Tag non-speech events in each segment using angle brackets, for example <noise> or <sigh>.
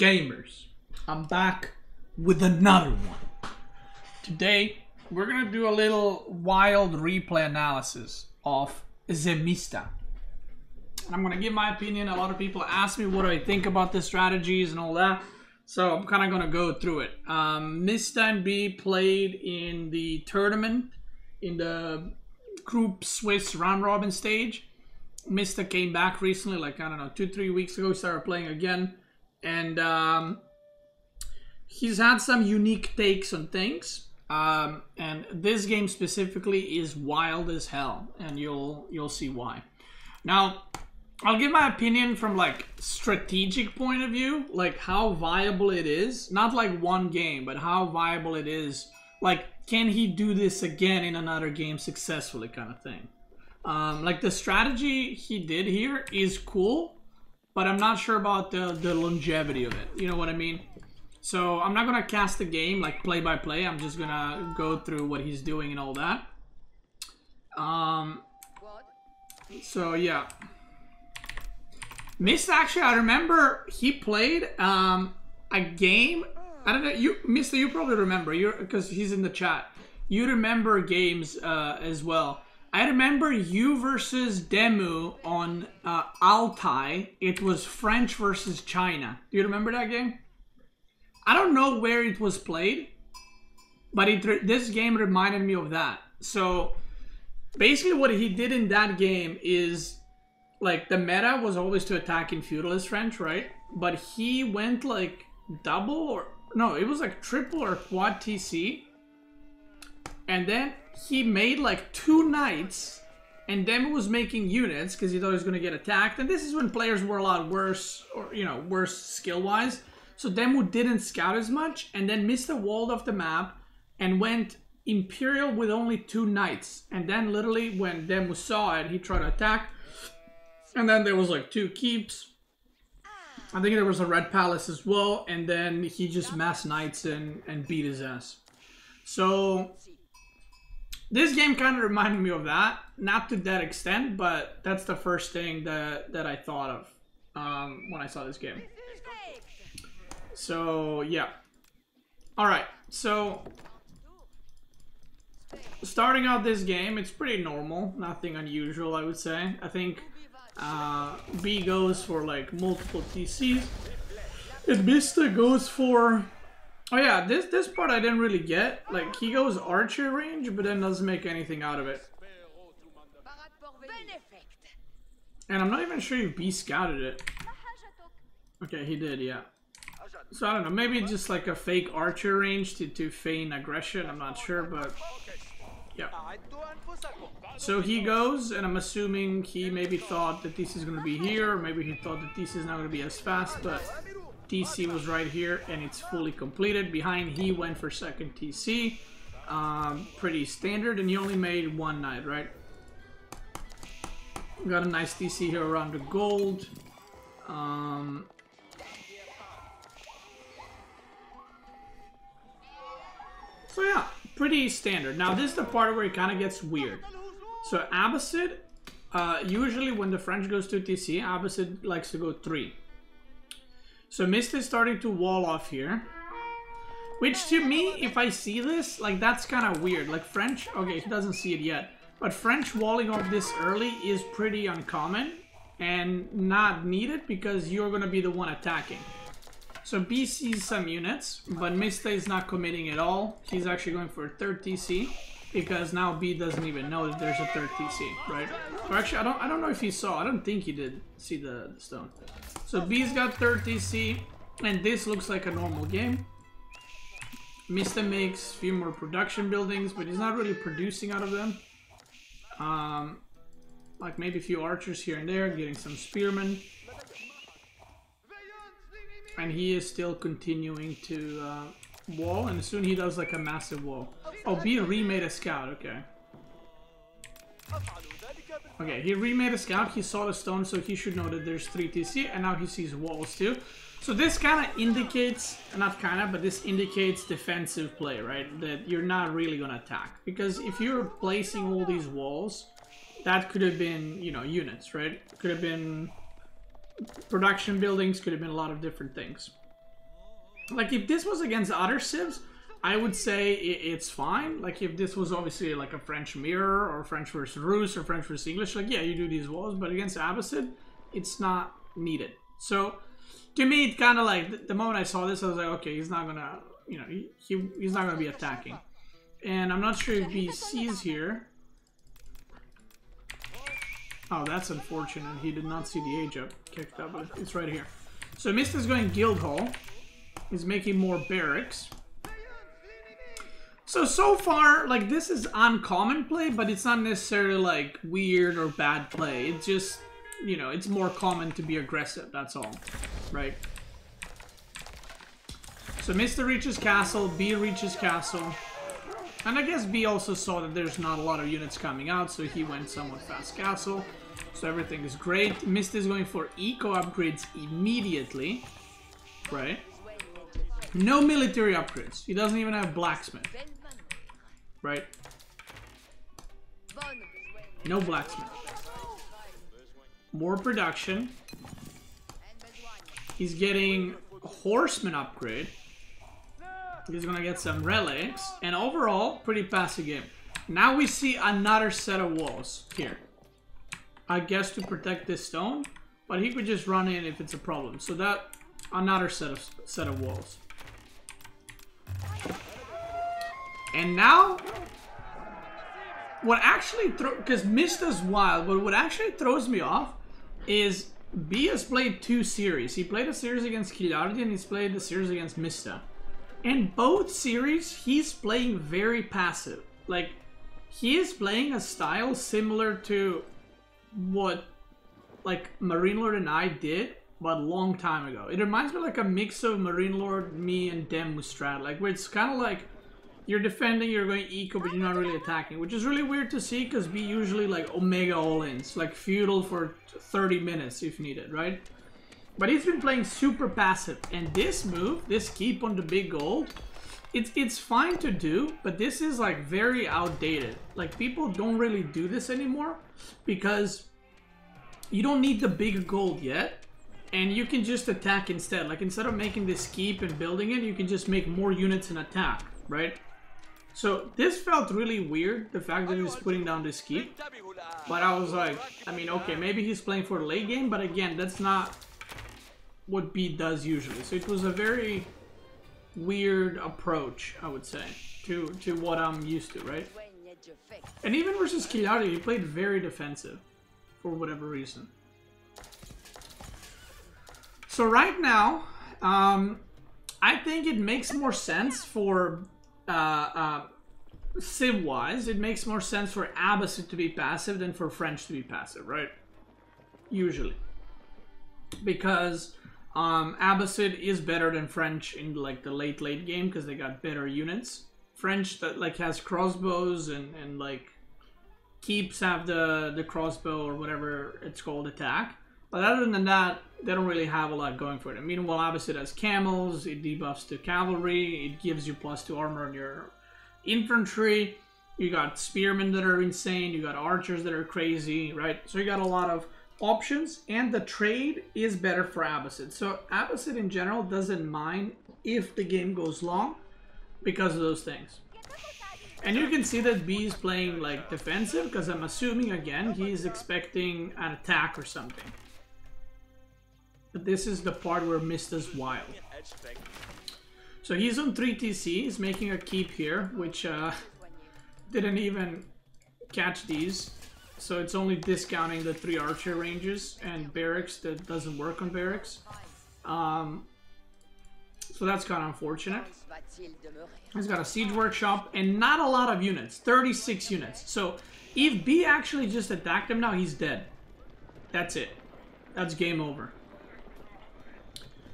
gamers? I'm back with another one. Today, we're gonna do a little wild replay analysis of Zemista. And I'm gonna give my opinion. A lot of people ask me what I think about the strategies and all that. So I'm kind of gonna go through it. Um, Mista and B played in the tournament in the group Swiss round robin stage. Mista came back recently, like I don't know, two three weeks ago. Started playing again, and um, he's had some unique takes on things. Um, and this game specifically is wild as hell, and you'll you'll see why. Now, I'll give my opinion from like strategic point of view, like how viable it is. Not like one game, but how viable it is. Like, can he do this again in another game successfully, kind of thing. Um, like the strategy he did here is cool, but I'm not sure about the the longevity of it. You know what I mean? So I'm not gonna cast the game like play by play. I'm just gonna go through what he's doing and all that. Um. So yeah. Mist actually, I remember he played um a game. I don't know. You, Mista, you probably remember. You because he's in the chat. You remember games uh, as well. I remember you versus Demu on uh, Altai. It was French versus China. Do you remember that game? I don't know where it was played, but it this game reminded me of that. So basically, what he did in that game is like the meta was always to attack in feudalist French, right? But he went like double or no, it was like triple or quad TC, and then he made like two knights and Demu was making units because he thought he was going to get attacked. And this is when players were a lot worse, or you know, worse skill wise. So Demu didn't scout as much, and then missed the wall off the map and went Imperial with only two knights. And then literally when Demu saw it, he tried to attack. And then there was like two keeps. I think there was a red palace as well, and then he just mass knights and, and beat his ass. So this game kind of reminded me of that. Not to that extent, but that's the first thing that, that I thought of um, when I saw this game. So, yeah. Alright, so... Starting out this game, it's pretty normal. Nothing unusual, I would say. I think uh, B goes for, like, multiple TCs. And Mista goes for Oh yeah, this this part I didn't really get. Like he goes archer range, but then doesn't make anything out of it. And I'm not even sure if B scouted it. Okay, he did, yeah. So I don't know, maybe just like a fake archer range to, to feign aggression, I'm not sure, but yeah. So he goes, and I'm assuming he maybe thought that this is going to be here, maybe he thought that this is not going to be as fast, but TC was right here and it's fully completed. Behind he went for second TC. Um, pretty standard and he only made one knight, right? Got a nice TC here around the gold. Um, so yeah, pretty standard. Now this is the part where it kind of gets weird. So Abbasid, uh, usually when the French goes to TC, Abbasid likes to go 3. So Mist is starting to wall off here. Which to me, if I see this, like that's kind of weird. Like French, okay, he doesn't see it yet. But French walling off this early is pretty uncommon and not needed because you're going to be the one attacking. So B sees some units, but Mista is not committing at all. He's actually going for a third TC because now B doesn't even know that there's a third TC, right? Or actually, I don't, I don't know if he saw. I don't think he did see the, the stone. So B's got third TC, and this looks like a normal game. Mista makes a few more production buildings, but he's not really producing out of them. Um, like maybe a few archers here and there, getting some spearmen. And he is still continuing to uh, wall, and soon he does like a massive wall. Oh, B remade a scout, okay. Okay, he remade a scout, he saw the stone, so he should know that there's 3 TC, and now he sees walls too. So this kind of indicates, not kind of, but this indicates defensive play, right? That you're not really going to attack. Because if you're placing all these walls, that could have been, you know, units, right? Could have been production buildings, could have been a lot of different things. Like if this was against other civs, I would say it's fine. Like if this was obviously like a French mirror or French versus Rus or French versus English, like yeah, you do these walls. But against Abbasid, it's not needed. So to me, it kind of like the moment I saw this, I was like, okay, he's not gonna, you know, he, he he's not gonna be attacking. And I'm not sure if he sees here. Oh, that's unfortunate. He did not see the age up kicked up, but it's right here. So Mist is going Guildhall. He's making more barracks. So, so far, like, this is uncommon play, but it's not necessarily, like, weird or bad play. It's just, you know, it's more common to be aggressive, that's all. Right? So, Mista reaches castle, B reaches castle. And I guess B also saw that there's not a lot of units coming out, so he went somewhat fast castle. So everything is great. Mist is going for eco upgrades immediately. Right? No military upgrades. He doesn't even have blacksmith. Right? No blacksmith. More production. He's getting a horseman upgrade. He's gonna get some relics. And overall, pretty passive game. Now we see another set of walls here. I guess to protect this stone. But he could just run in if it's a problem. So that, another set of, set of walls. And now, what actually throw because Mist is wild, but what actually throws me off is B has played two series. He played a series against Kilardi and he's played the series against Mista. In both series, he's playing very passive. Like, he is playing a style similar to what, like, MarineLorD and I did, but a long time ago. It reminds me like a mix of MarineLorD, me, and Dem Mustrat. Like, where it's kind of like you're defending, you're going eco, but you're not really attacking, which is really weird to see because we usually like Omega all-ins, like feudal for 30 minutes if needed, right? But he's been playing super passive, and this move, this keep on the big gold, it's it's fine to do, but this is like very outdated. Like people don't really do this anymore because you don't need the big gold yet, and you can just attack instead. Like instead of making this keep and building it, you can just make more units and attack, right? So this felt really weird, the fact that he's putting down this keep. But I was like, I mean, okay, maybe he's playing for late game, but again, that's not what B does usually. So it was a very weird approach, I would say, to, to what I'm used to, right? And even versus Kiari, he played very defensive, for whatever reason. So right now, um, I think it makes more sense for uh, uh, Civ-wise, it makes more sense for Abbasid to be passive than for French to be passive, right? Usually. Because um, Abbasid is better than French in like the late, late game because they got better units. French that like has crossbows and, and like keeps have the, the crossbow or whatever it's called attack. But other than that, they don't really have a lot going for them. Meanwhile, Abbasid has camels, it debuffs to cavalry, it gives you plus two armor on your infantry. You got spearmen that are insane, you got archers that are crazy, right? So you got a lot of options, and the trade is better for Abbasid. So Abbasid in general doesn't mind if the game goes long because of those things. And you can see that B is playing like defensive because I'm assuming again he's expecting an attack or something. But this is the part where Mista's wild. So he's on 3TC, he's making a keep here, which uh, <laughs> didn't even catch these. So it's only discounting the three archer ranges and barracks that doesn't work on barracks. Um, so that's kind of unfortunate. He's got a siege workshop and not a lot of units, 36 units. So if B actually just attacked him now, he's dead. That's it. That's game over.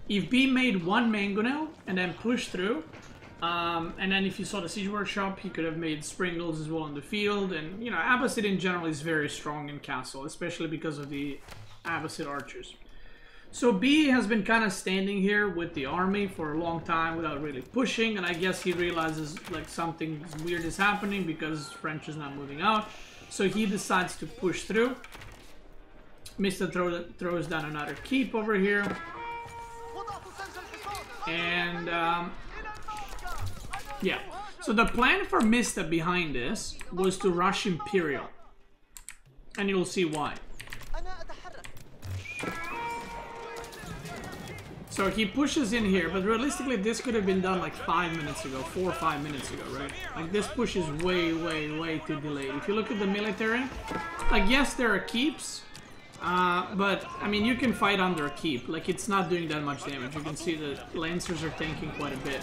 If B made one Mangonel and then pushed through, um, and then if you saw the Siege Workshop, he could have made Springalds as well on the field. And, you know, Abbasid in general is very strong in Castle, especially because of the Abbasid archers. So B has been kind of standing here with the army for a long time without really pushing. And I guess he realizes like something weird is happening because French is not moving out. So he decides to push through. Mista throw, throws down another keep over here. And, um, yeah. So the plan for Mista behind this was to rush Imperial. And you'll see why. So he pushes in here, but realistically this could have been done like five minutes ago, four or five minutes ago, right? Like this push is way, way, way too delayed. If you look at the military, like yes, there are keeps, uh, but I mean you can fight under a keep. Like it's not doing that much damage. You can see the Lancers are tanking quite a bit.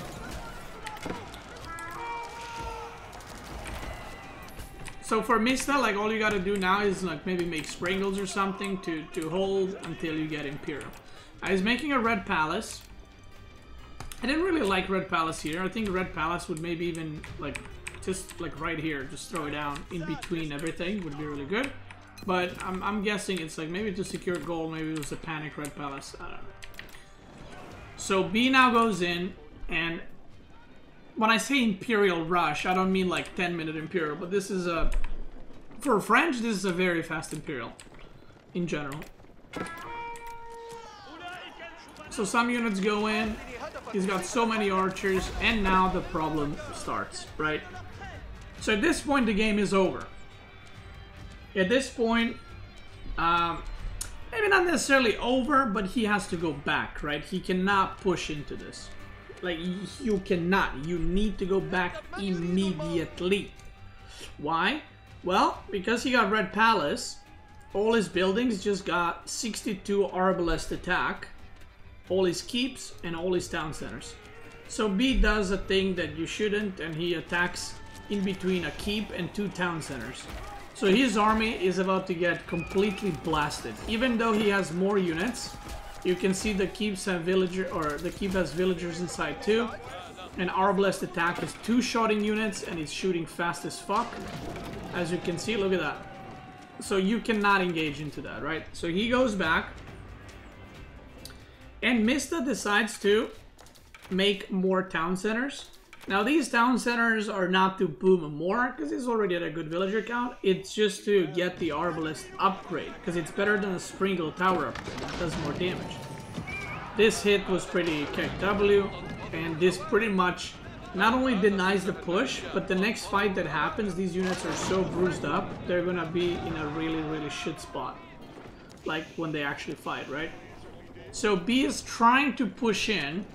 So for Mista, like all you gotta do now is like maybe make Springalds or something to, to hold until you get Imperial. I was making a Red Palace. I didn't really like Red Palace here. I think Red Palace would maybe even, like, just, like, right here, just throw it down in between everything would be really good. But I'm, I'm guessing it's, like, maybe to secure gold, maybe it was a panic Red Palace. I don't know. So B now goes in, and when I say Imperial Rush, I don't mean, like, 10-minute Imperial, but this is a... For French, this is a very fast Imperial, in general. So some units go in, he's got so many archers, and now the problem starts, right? So at this point, the game is over. At this point, um, maybe not necessarily over, but he has to go back, right? He cannot push into this. Like, you cannot. You need to go back immediately. Why? Well, because he got Red Palace, all his buildings just got 62 Arbalest attack, all his keeps and all his town centers. So B does a thing that you shouldn't and he attacks in between a keep and two town centers. So his army is about to get completely blasted. Even though he has more units, you can see the keeps have villager or the keep has villagers inside too. And Arbalest attack is two shotting units and he's shooting fast as fuck. As you can see, look at that. So you cannot engage into that, right? So he goes back. And Mista decides to make more town centers. Now these town centers are not to boom more, because he's already at a good villager count. It's just to get the Arbalest upgrade, because it's better than a Springald Tower upgrade. It does more damage. This hit was pretty KW, and this pretty much not only denies the push, but the next fight that happens, these units are so bruised up, they're gonna be in a really, really shit spot. Like when they actually fight, right? So B is trying to push in,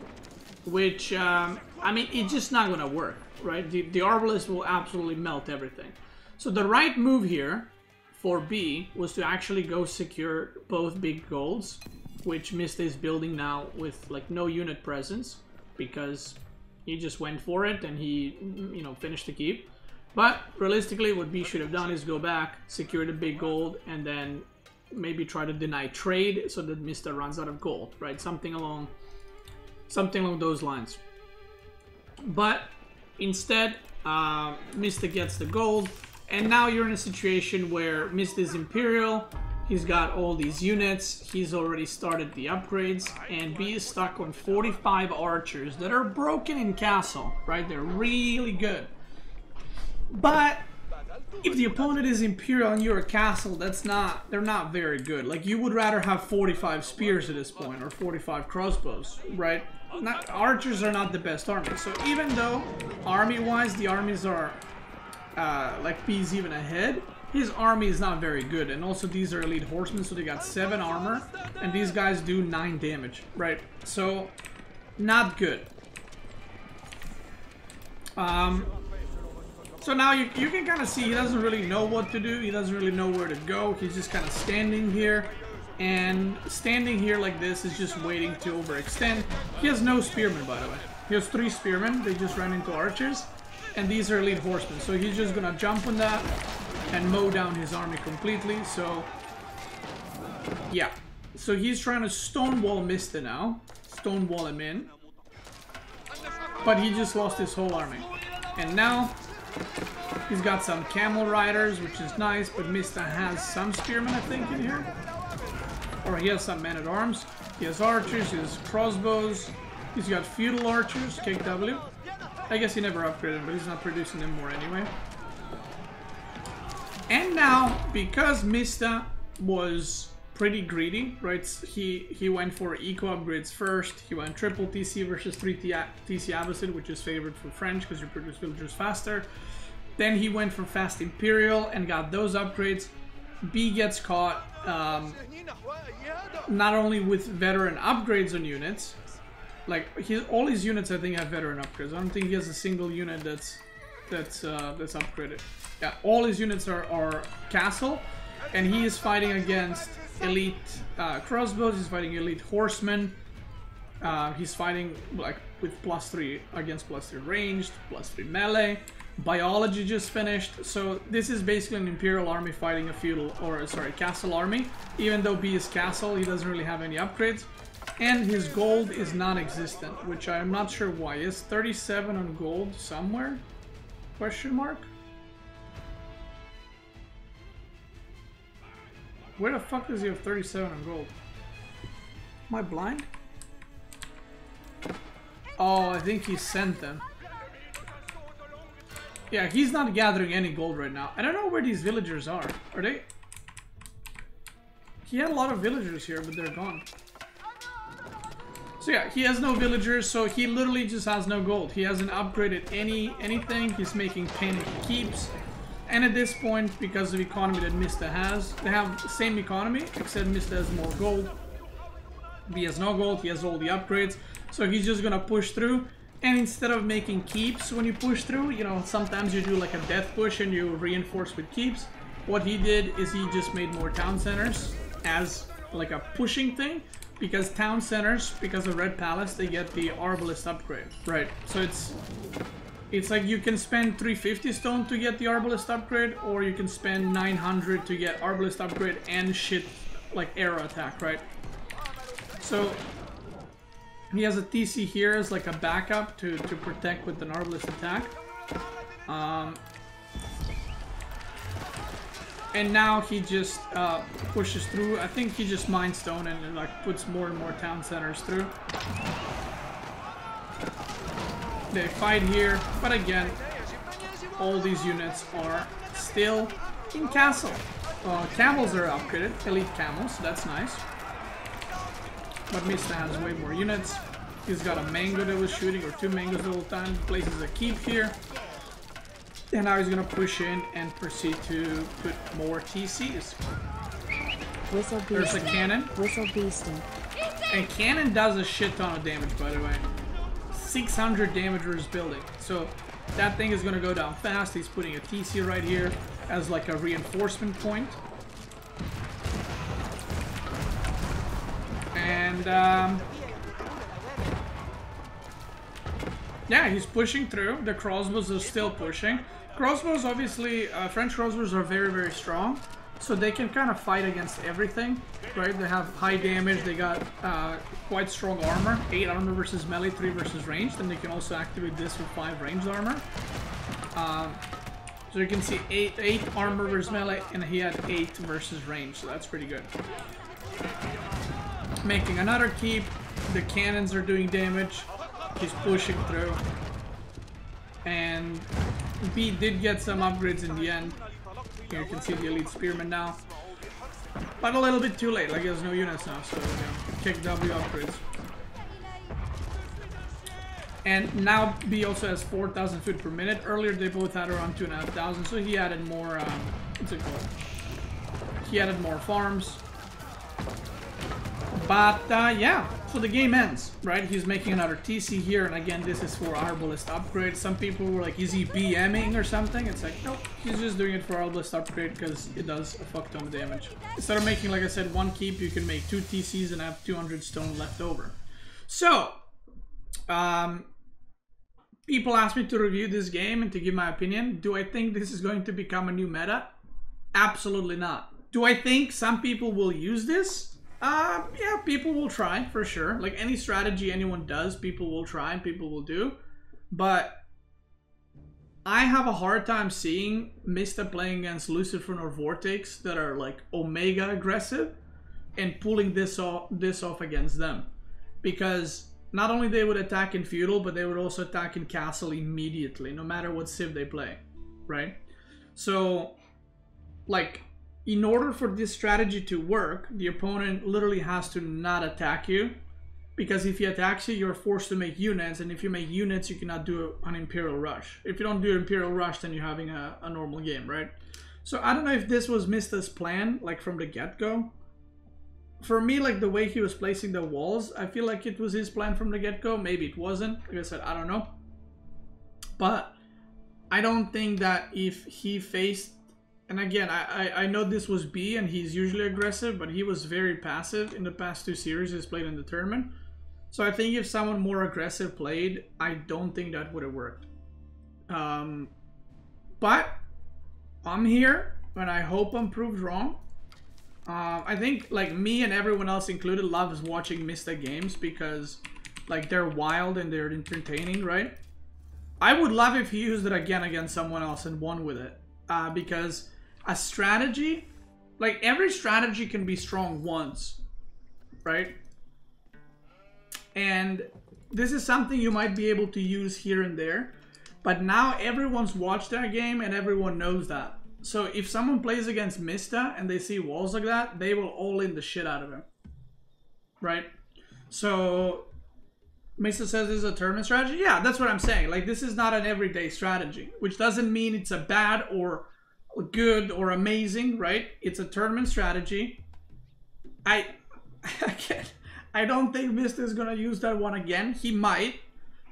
which, um, I mean, it's just not going to work, right? The, the Arbalest will absolutely melt everything. So the right move here for B was to actually go secure both big golds, which Mista is building now with, like, no unit presence, because he just went for it and he, you know, finished the keep. But realistically, what B should have done is go back, secure the big gold, and then maybe try to deny trade so that Mista runs out of gold, right? Something along something along those lines. But instead, uh, Mista gets the gold, and now you're in a situation where Mista is Imperial, he's got all these units, he's already started the upgrades, and B is stuck on 45 archers that are broken in castle, right? They're really good. But if the opponent is Imperial and you're a castle, that's not, they're not very good. Like, you would rather have 45 spears at this point, or 45 crossbows, right? Not, archers are not the best army. So even though, army-wise, the armies are, uh, like, B's even ahead, his army is not very good. And also, these are elite horsemen, so they got 7 armor, and these guys do 9 damage, right? So, not good. Um, so now you, you can kind of see he doesn't really know what to do. He doesn't really know where to go. He's just kind of standing here. And standing here like this is just waiting to overextend. He has no spearmen, by the way. He has three spearmen. They just ran into archers. And these are elite horsemen. So he's just going to jump on that and mow down his army completely. So, yeah. So he's trying to stonewall Mista now. Stonewall him in. But he just lost his whole army. And now He's got some camel riders, which is nice, but Mista has some spearmen, I think, in here. Or he has some men-at-arms. He has archers, he has crossbows. He's got feudal archers, KW. I guess he never upgraded, but he's not producing them more anyway. And now, because Mista was pretty greedy, right? He he went for eco upgrades first. He went triple TC versus three TC Abbasid, which is favored for French because you produce villagers faster. Then he went for fast Imperial and got those upgrades. B gets caught um, not only with veteran upgrades on units, like he, all his units I think have veteran upgrades. I don't think he has a single unit that's that's uh, that's upgraded. Yeah, all his units are, are castle, and he is fighting against elite uh, crossbows. He's fighting elite horsemen. Uh, he's fighting like with plus three against plus three ranged, plus three melee. Biology just finished, so this is basically an Imperial army fighting a feudal, or sorry, castle army. Even though B is castle, he doesn't really have any upgrades. And his gold is non-existent, which I'm not sure why. Is 37 on gold somewhere? Question mark? Where the fuck does he have 37 on gold? Am I blind? Oh, I think he sent them. Yeah, he's not gathering any gold right now. I don't know where these villagers are. Are they... He had a lot of villagers here, but they're gone. So yeah, he has no villagers, so he literally just has no gold. He hasn't upgraded any anything. He's making panic keeps. And at this point, because of economy that Mista has, they have the same economy, except Mista has more gold. He has no gold, he has all the upgrades, so he's just gonna push through. And instead of making keeps when you push through, you know, sometimes you do like a death push and you reinforce with keeps. What he did is he just made more town centers as like a pushing thing because town centers, because of Red Palace, they get the Arbalest upgrade. Right, so it's it's like you can spend 350 stone to get the Arbalest upgrade, or you can spend 900 to get Arbalest upgrade and shit like arrow attack, right? So he has a TC here as like a backup to, to protect with the Arbalest attack. Um, and now he just uh, pushes through. I think he just mines stone and, and like puts more and more town centers through. They fight here, but again, all these units are still in castle. Uh, camels are upgraded, elite camels, so that's nice. But Mista has way more units. He's got a mango that was shooting, or two mangoes the whole time. Places a keep here. And now he's gonna push in and proceed to put more TCs. Whistle There's a cannon. Whistle. And cannon does a shit ton of damage, by the way. 600 damage for his building. So that thing is gonna go down fast. He's putting a TC right here as like a reinforcement point. And um, yeah, he's pushing through. The crossbows are still pushing. Crossbows, obviously, uh, French crossbows are very, very strong. So they can kind of fight against everything, right? They have high damage, they got uh, quite strong armor. 8 armor versus melee, 3 versus ranged. And they can also activate this with 5 ranged armor. Um, so you can see 8, eight armor versus melee, and he had 8 versus range, so that's pretty good. Making another keep. The cannons are doing damage. He's pushing through. And B did get some upgrades in the end. Here you can see the Elite Spearman now. But a little bit too late, like he has no units now, so yeah, kick W upgrades. And now B also has 4,000 food per minute. Earlier they both had around 2,500, so he added more, um, what's it called? He added more farms. But, uh, yeah, so the game ends, right? He's making another TC here, and again, this is for Arbalest upgrade. Some people were like, is he BMing or something? It's like, no, he's just doing it for Arbalest upgrade because it does a fuck ton of damage. Instead of making, like I said, one keep, you can make two TCs and have 200 stone left over. So, um, people ask me to review this game and to give my opinion. Do I think this is going to become a new meta? Absolutely not. Do I think some people will use this? Uh, yeah, people will try for sure. Like any strategy anyone does, people will try and people will do. But I have a hard time seeing Mista playing against LucifroN or VortiX that are like Omega aggressive and pulling this off this off against them. Because not only they would attack in feudal, but they would also attack in castle immediately, no matter what civ they play. Right? So like in order for this strategy to work, the opponent literally has to not attack you. Because if he attacks you, you're forced to make units, and if you make units, you cannot do an Imperial Rush. If you don't do an Imperial Rush, then you're having a, a normal game, right? So I don't know if this was Mista's plan, like from the get-go. For me, like the way he was placing the walls, I feel like it was his plan from the get-go. Maybe it wasn't. Like I said, I don't know. But I don't think that if he faced and again, I, I, know this was B and he's usually aggressive, but he was very passive in the past two series he's played in the tournament. So I think if someone more aggressive played, I don't think that would have worked. Um, but I'm here, and I hope I'm proved wrong. Um, I think like me and everyone else included loves watching Mista games because like they're wild and they're entertaining, right? I would love if he used it again against someone else and won with it. Uh, because a strategy, like every strategy can be strong once, right? And this is something you might be able to use here and there. But now everyone's watched that game and everyone knows that. So if someone plays against Mista and they see walls like that, they will all in the shit out of him. Right? So Mista says this is a tournament strategy. Yeah, that's what I'm saying. Like this is not an everyday strategy, which doesn't mean it's a bad or good or amazing, right? It's a tournament strategy. I <laughs> again, I don't think Mista is gonna use that one again. He might,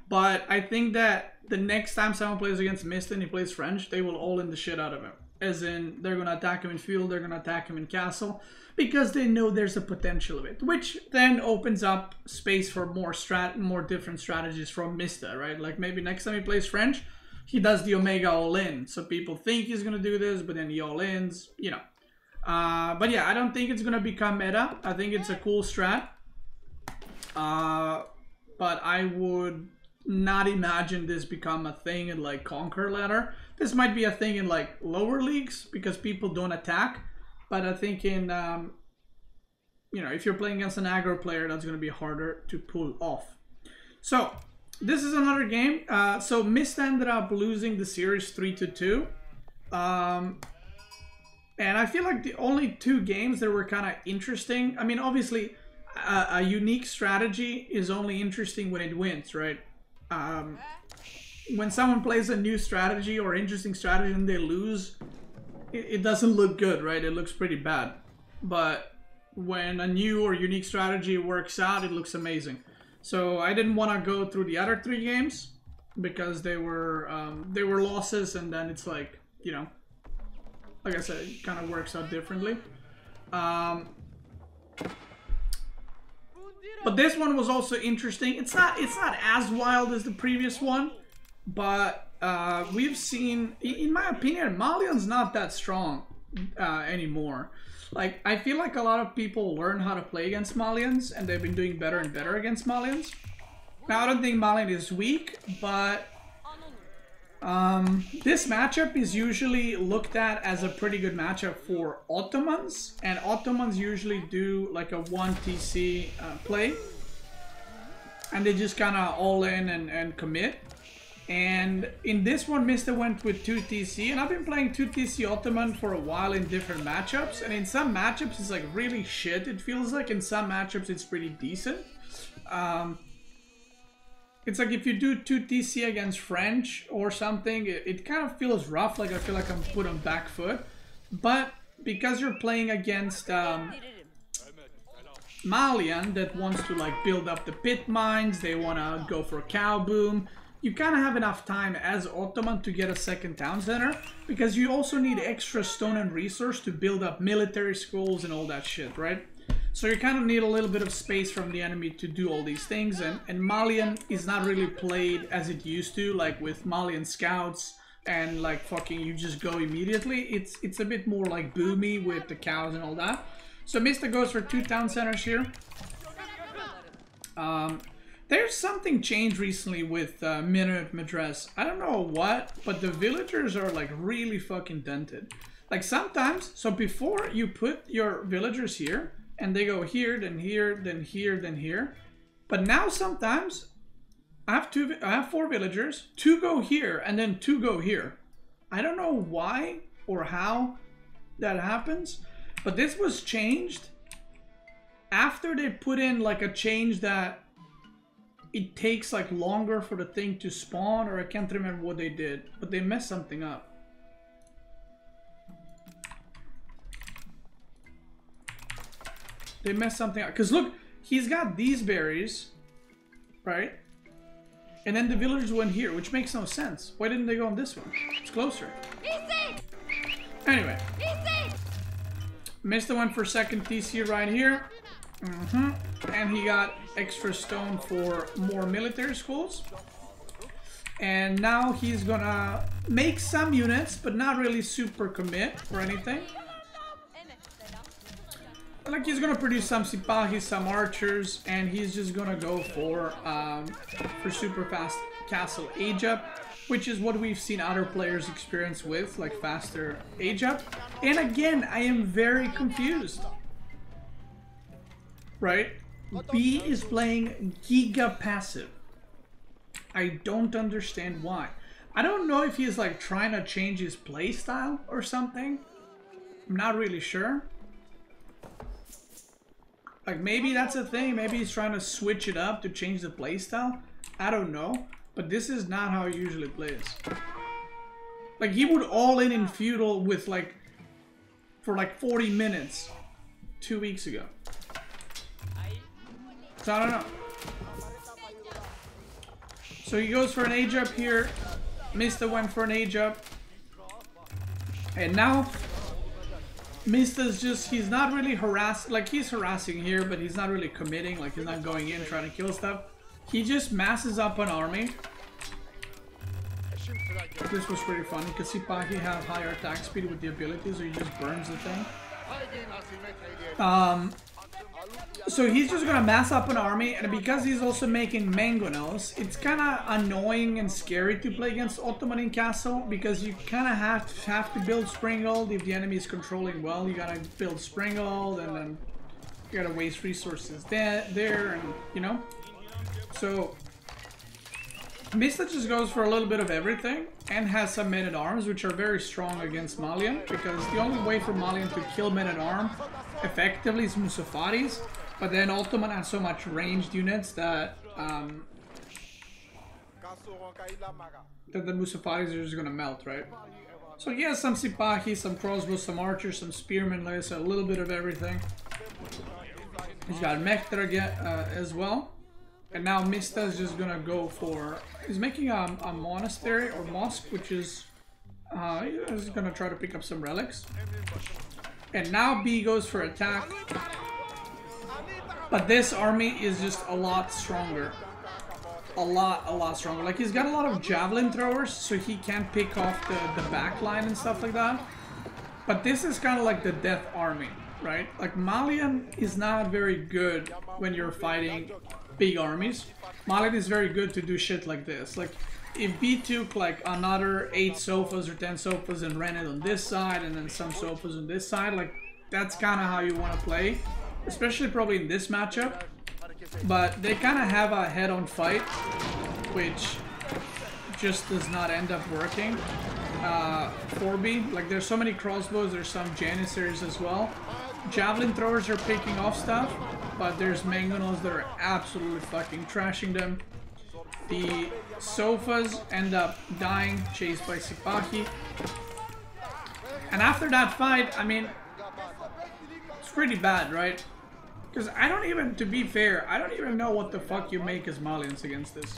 but I think that the next time someone plays against Mista and he plays French, they will all in the shit out of him. As in, they're gonna attack him in field, they're gonna attack him in castle, because they know there's a potential of it, which then opens up space for more strat, more different strategies from Mista, right? Like maybe next time he plays French, he does the Omega all in. So people think he's gonna do this, but then he all ins, you know. Uh, but yeah, I don't think it's gonna become meta. I think it's a cool strat. Uh, but I would not imagine this become a thing in like Conquer ladder. This might be a thing in like lower leagues because people don't attack. But I think in um, you know if you're playing against an aggro player, that's gonna be harder to pull off. So this is another game. Uh, so Mist ended up losing the series three to two. Um, and I feel like the only two games that were kind of interesting. I mean, obviously, a, a, unique strategy is only interesting when it wins, right? Um, when someone plays a new strategy or interesting strategy and they lose, it, it doesn't look good, right? It looks pretty bad. But when a new or unique strategy works out, it looks amazing. So I didn't want to go through the other three games because they were um, they were losses, and then it's like you know, like I said, it kind of works out differently. Um, but this one was also interesting. It's not it's not as wild as the previous one, but uh, we've seen, in my opinion, Malian's not that strong uh, anymore. Like, I feel like a lot of people learn how to play against Malians, and they've been doing better and better against Malians. Now, I don't think Malian is weak, but um, this matchup is usually looked at as a pretty good matchup for Ottomans, and Ottomans usually do like a 1 TC uh, play, and they just kind of all in and, and commit. And in this one, Mista went with 2 TC, and I've been playing 2 TC Ottoman for a while in different matchups, and in some matchups it's like really shit, it feels like. In some matchups it's pretty decent. Um, it's like if you do 2 TC against French or something, it, it kind of feels rough, like I feel like I'm put on back foot. But because you're playing against um, Malian that wants to like build up the pit mines, they want to go for cow boom, you kind of have enough time as Ottoman to get a second town center because you also need extra stone and resource to build up military schools and all that shit, right? So you kind of need a little bit of space from the enemy to do all these things and, and Malian is not really played as it used to, like with Malian scouts and like fucking you just go immediately. It's it's a bit more like boomy with the cows and all that. So Mista goes for two town centers here. Um, there's something changed recently with uh, Minute Madras. I don't know what, but the villagers are like really fucking dented. Like sometimes, so before you put your villagers here, and they go here, then here, then here, then here. But now sometimes, I have two, I have four villagers, two go here, and then two go here. I don't know why or how that happens, But this was changed after they put in like a change that it takes like longer for the thing to spawn or I can't remember what they did, but they messed something up. They messed something up. Because look, he's got these berries, right? And then the villagers went here, which makes no sense. Why didn't they go on this one? It's closer. Anyway. Missed the one for second TC right here. Mm-hmm. And he got extra stone for more military schools. And now he's gonna make some units, but not really super commit or anything. Like he's gonna produce some Sipahi, some archers, and he's just gonna go for um, for super fast castle age up, which is what we've seen other players experience with, like faster age up. And again, I am very confused. Right? B is playing Giga passive. I don't understand why. I don't know if he's like trying to change his playstyle or something. I'm not really sure. Like maybe that's a thing. Maybe he's trying to switch it up to change the playstyle. I don't know. But this is not how he usually plays. Like he would all in in feudal with like for like 40 minutes two weeks ago. So I don't know. So he goes for an age up here. Mista went for an age up. And now Mista's just, he's not really harassing, like he's harassing here, but he's not really committing, like he's not going in trying to kill stuff. He just masses up an army. This was pretty funny, because Sipahi have higher attack speed with the ability, so he just burns the thing. Um, so he's just gonna mass up an army, and because he's also making mangonels, it's kind of annoying and scary to play against Ottoman in Castle, because you kind of have to, have to build Springald. If the enemy is controlling well, you gotta build Springald, and then you gotta waste resources there, there and, you know? So, Mista just goes for a little bit of everything, and has some men-at-arms, which are very strong against Malian, because the only way for Malian to kill men-at-arm effectively is Musofadis, but then Ottoman has so much ranged units that um, that the Musofadis are just gonna melt, right? So he has some Sipahi, some crossbows, some archers, some spearmen, like a little bit of everything. He's got Mehter uh, as well. And now Mista is just gonna go for... He's making a, a monastery or mosque, which is... Uh, he's gonna try to pick up some relics. And now B goes for attack. But this army is just a lot stronger. A lot, a lot stronger. Like, he's got a lot of javelin throwers, so he can pick off the, the back line and stuff like that. But this is kind of like the death army, right? Like, Malian is not very good when you're fighting big armies. Malian is very good to do shit like this. Like, if B took like another 8 sofas or 10 sofas and ran it on this side and then some sofas on this side, like, that's kind of how you want to play especially probably in this matchup. But they kind of have a head-on fight, which just does not end up working uh, for B. Like, there's so many crossbows, there's some Janissaries as well. Javelin throwers are picking off stuff, but there's Mangonels that are absolutely fucking trashing them. The Sofas end up dying, chased by Sipahi. And after that fight, I mean, it's pretty bad, right? Because I don't even, to be fair, I don't even know what the fuck you make as Malians against this.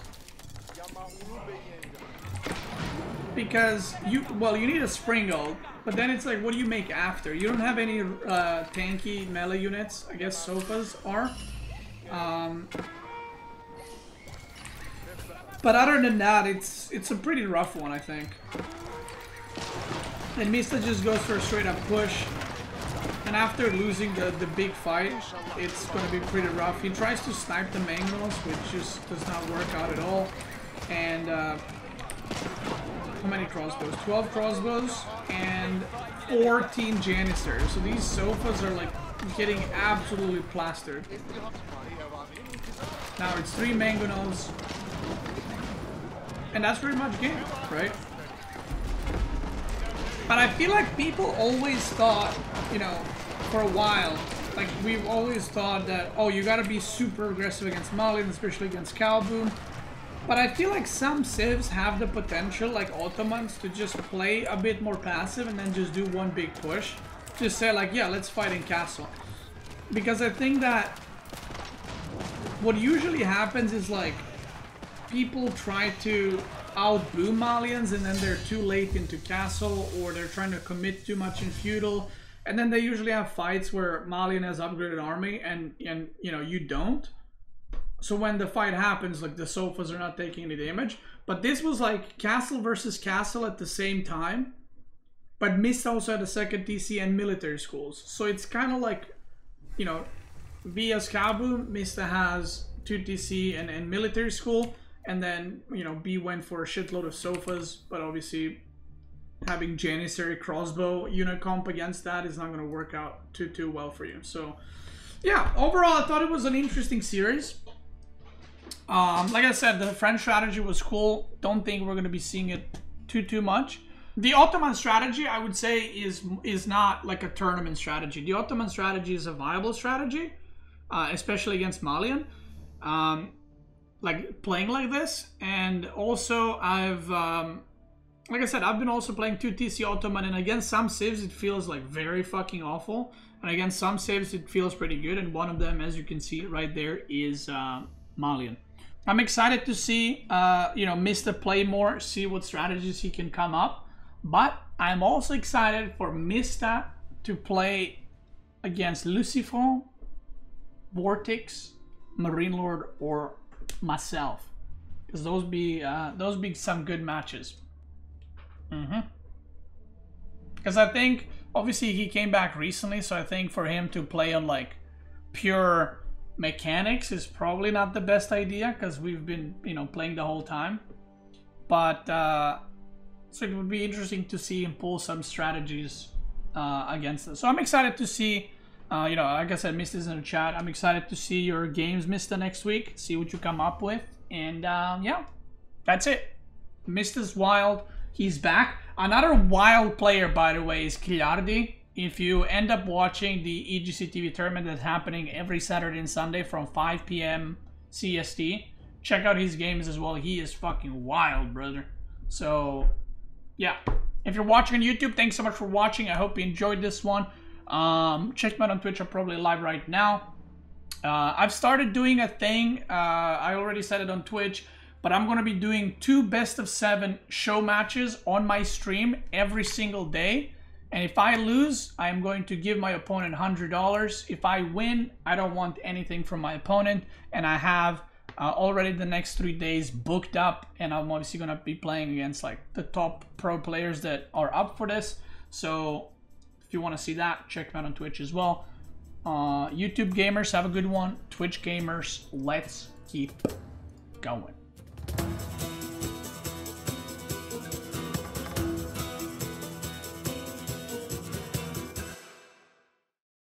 Because you, well, you need a Springald, but then it's like, what do you make after? You don't have any uh, tanky melee units. I guess Sofas are. Um, but other than that, it's it's a pretty rough one, I think. And Mista just goes for a straight up push. And after losing the, the big fight, it's going to be pretty rough. He tries to snipe the Mangonels, which just does not work out at all. And uh, how many crossbows? 12 crossbows and 14 Janissaries. So these sofas are like getting absolutely plastered. Now it's three Mangonels. And that's pretty much game, right? But I feel like people always thought, you know, for a while, like we've always thought that oh you gotta be super aggressive against Malian, especially against cow boom. But I feel like some civs have the potential, like Ottomans, to just play a bit more passive and then just do one big push. Just say like, yeah, let's fight in castle. Because I think that what usually happens is like people try to outboom Malians and then they're too late into castle or they're trying to commit too much in feudal and then they usually have fights where Malian has upgraded army and and you know you don't. So when the fight happens like the sofas are not taking any damage. But this was like castle versus castle at the same time but Mist also had a second TC and military schools. So it's kind of like you know VS Kabu Mista has 2 TC and, and military school. And then, you know, B went for a shitload of sofas, but obviously having Janissary crossbow unit comp against that is not going to work out too, too well for you. So, yeah, overall, I thought it was an interesting series. Um, like I said, the French strategy was cool. Don't think we're going to be seeing it too, too much. The Ottoman strategy, I would say, is is not like a tournament strategy. The Ottoman strategy is a viable strategy, uh, especially against Malian. Um, like playing like this and also I've um, like I said I've been also playing 2 TC Ottoman and against some saves it feels like very fucking awful and against some saves it feels pretty good and one of them as you can see right there is uh, Malian. I'm excited to see uh, you know Mista play more see what strategies he can come up but I'm also excited for Mista to play against LucifroN, VortiX, Marine Lord or myself because those be uh, those be some good matches. Mm-hmm. Because I think obviously he came back recently, so I think for him to play on like pure mechanics is probably not the best idea because we've been you know playing the whole time. But uh, so it would be interesting to see him pull some strategies uh, against us. So I'm excited to see uh, you know, like I said, Mista's in the chat. I'm excited to see your games, Mista, next week. See what you come up with. And um, yeah, that's it. Mista's wild. He's back. Another wild player, by the way, is Chiardi. If you end up watching the EGC TV tournament that's happening every Saturday and Sunday from 5 p.m. CST, check out his games as well. He is fucking wild, brother. So, yeah. If you're watching on YouTube, thanks so much for watching. I hope you enjoyed this one. Um, check me out on Twitch. I'm probably live right now. Uh, I've started doing a thing. Uh, I already said it on Twitch, but I'm going to be doing two best of seven show matches on my stream every single day. And if I lose, I am going to give my opponent $100. If I win, I don't want anything from my opponent. And I have uh, already the next three days booked up. And I'm obviously going to be playing against like the top pro players that are up for this. So if you want to see that, check them out on Twitch as well. Uh, YouTube gamers, have a good one. Twitch gamers, let's keep going. Thank you.